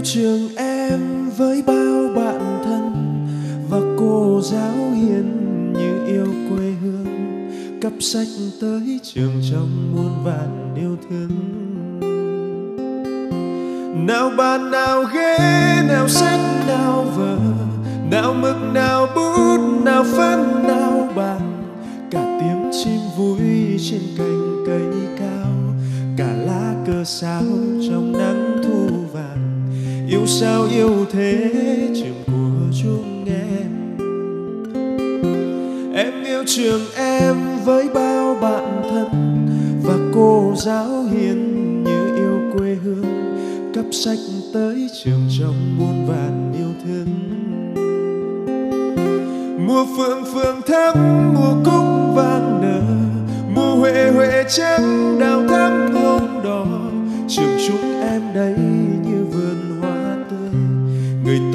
yêu trường em với bao bạn thân và cô giáo hiền như yêu quê hương, cặp sách tới trường trong muôn vàn yêu thương. Nào bàn nào ghế, nào sách, nào vở, nào mực, nào bút, nào phấn, nào bàn, cả tiếng chim vui trên cành cây cao, cả lá cờ sao trong nắng yêu sao yêu thế trường của chúng em. Em yêu trường em với bao bạn thân và cô giáo hiền như yêu quê hương. Cấp sách tới trường trong muôn vàn yêu thương. Mùa phượng phượng thắm mùa cúc vàng nở. Mùa huệ huệ trắng đào thắm hồng đỏ trường chúng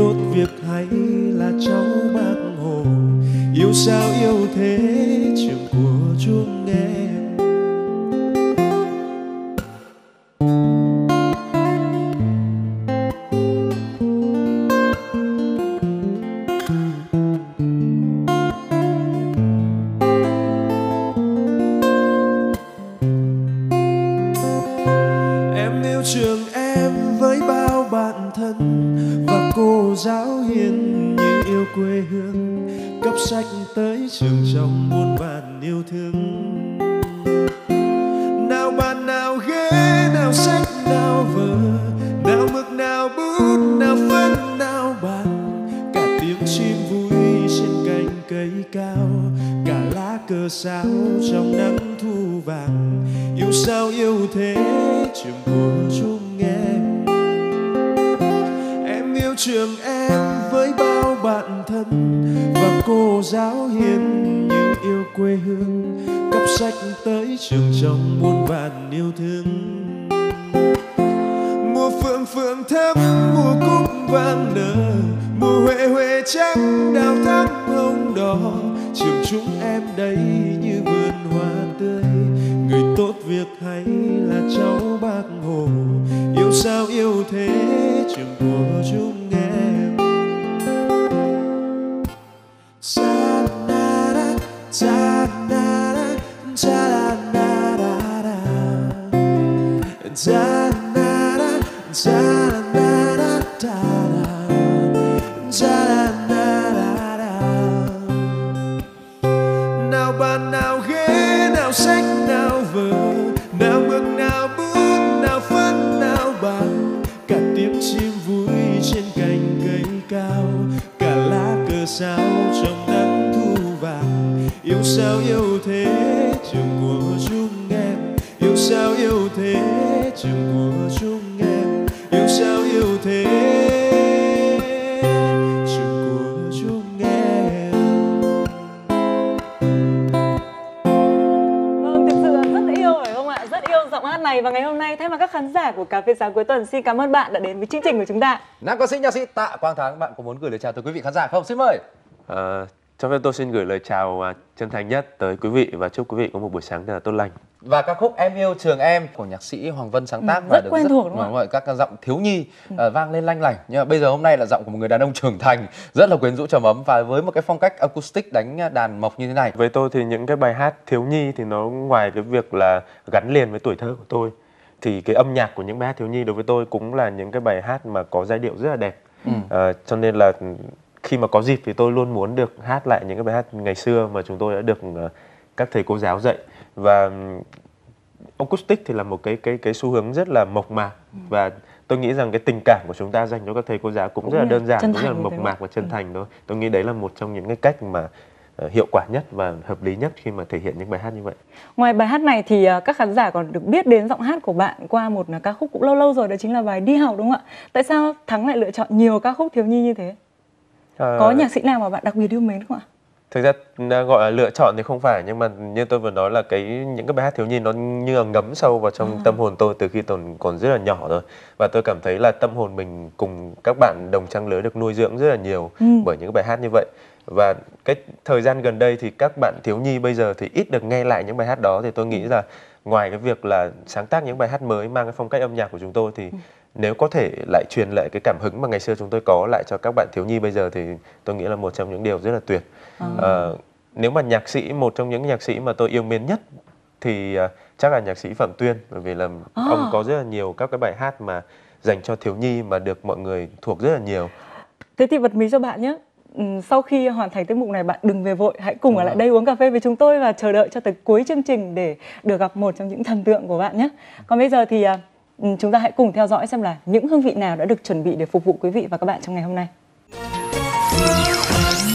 tốt việc hay là cháu bác hồ yêu sao yêu thế trường của chúng em em yêu trường em với bao bạn thân cô giáo hiền như yêu quê hương, cấp sách tới trường trong muôn vàn yêu thương nào bàn nào ghế, nào sách, nào vở, nào mực, nào bút, nào phấn, nào bàn cả tiếng chim vui trên cành cây cao, cả lá cờ sao trong nắng thu vàng yêu sao yêu thế, trường buồn. Trường em với bao bạn thân và cô giáo hiền như yêu quê hương cắp sách tới trường trong muôn vàn yêu thương. Mùa phượng phượng thắm, mùa cúc vàng nở, mùa huệ huệ trắng đào thắm hồng đỏ trường chúng em đây như vườn hoa tươi, người tốt việc hay là cháu bác hồ. Yêu sao yêu thế, trường của chúng Da na da, sa na da da da. Sa na da da. Nào bàn nào ghế nào sách nào vở nào mực nào bút nào phấn nào bàn cả tiếng chim vui trên cành cây cao cả lá cờ sao trong nắng thu vàng yêu sao yêu thế trường của chúng em yêu sao yêu thế trường của chúng em yêu sao yêu thế trường của chúng em Vâng, thực sự là rất yêu phải không ạ? Rất yêu giọng hát này và ngày hôm nay thay mặt các khán giả của cà phê sáng cuối tuần xin cảm ơn bạn đã đến với chương trình của chúng ta. Nam ca sĩ nhạc sĩ Tạ Quang Thắng, bạn có muốn gửi lời chào tới quý vị khán giả không? Xin mời. Ờ, cho phép tôi xin gửi lời chào à, chân thành nhất tới quý vị và chúc quý vị có một buổi sáng thật là tốt lành. Và ca khúc Em yêu trường em của nhạc sĩ Hoàng Vân sáng tác Ừ, và rất quen thuộc đúng không ạ? gọi các giọng thiếu nhi ờ, vang lên lanh lảnh. Nhưng mà bây giờ hôm nay là giọng của một người đàn ông trưởng thành, rất là quyến rũ trầm ấm và với một cái phong cách acoustic đánh đàn mộc như thế này. Với tôi thì những cái bài hát thiếu nhi thì nó ngoài cái việc là gắn liền với tuổi thơ của tôi thì cái âm nhạc của những bài hát thiếu nhi đối với tôi cũng là những cái bài hát mà có giai điệu rất là đẹp. Ừ. Ờ, cho nên là khi mà có dịp thì tôi luôn muốn được hát lại những cái bài hát ngày xưa mà chúng tôi đã được ờ, các thầy cô giáo dạy và acoustic thì là một cái cái cái xu hướng rất là mộc mạc và tôi nghĩ rằng cái tình cảm của chúng ta dành cho các thầy cô giáo cũng, Cũng rất là đơn giản cũng rất là mộc mạc và chân Ừ. thành thôi tôi nghĩ đấy là một trong những cái cách mà ờ, hiệu quả nhất và hợp lý nhất khi mà thể hiện những bài hát như vậy Ngoài bài hát này thì à, các khán giả còn được biết đến giọng hát của bạn qua một ca khúc cũng lâu lâu rồi đó chính là bài Đi học đúng không ạ? Tại sao Thắng lại lựa chọn nhiều ca khúc thiếu nhi như thế? Ờ, Có nhạc sĩ nào mà bạn đặc biệt yêu mến không ạ? thực ra à, gọi là lựa chọn thì không phải nhưng mà như tôi vừa nói là cái những cái bài hát thiếu nhi nó như là ngấm sâu vào trong À. tâm hồn tôi từ khi còn còn rất là nhỏ rồi và tôi cảm thấy là tâm hồn mình cùng các bạn đồng trang lứa được nuôi dưỡng rất là nhiều Ừ. bởi những cái bài hát như vậy và cái thời gian gần đây thì các bạn thiếu nhi bây giờ thì ít được nghe lại những bài hát đó thì tôi nghĩ là ngoài cái việc là sáng tác những bài hát mới mang cái phong cách âm nhạc của chúng tôi thì nếu có thể lại truyền lại cái cảm hứng mà ngày xưa chúng tôi có lại cho các bạn thiếu nhi bây giờ thì tôi nghĩ là một trong những điều rất là tuyệt À. Ờ, nếu mà nhạc sĩ một trong những nhạc sĩ mà tôi yêu mến nhất thì à, chắc là nhạc sĩ Phẩm Tuyên bởi vì là À. ông có rất là nhiều các cái bài hát mà dành cho thiếu nhi mà được mọi người thuộc rất là nhiều Thế thì bật mí cho bạn nhé. Ừm, Sau khi hoàn thành tiết mục này bạn đừng về vội, hãy cùng ở lại đây uống cà phê với chúng tôi và chờ đợi cho tới cuối chương trình để được gặp một trong những thần tượng của bạn nhé. Còn bây giờ thì à, Ừ, chúng ta hãy cùng theo dõi xem là những hương vị nào đã được chuẩn bị để phục vụ quý vị và các bạn trong ngày hôm nay.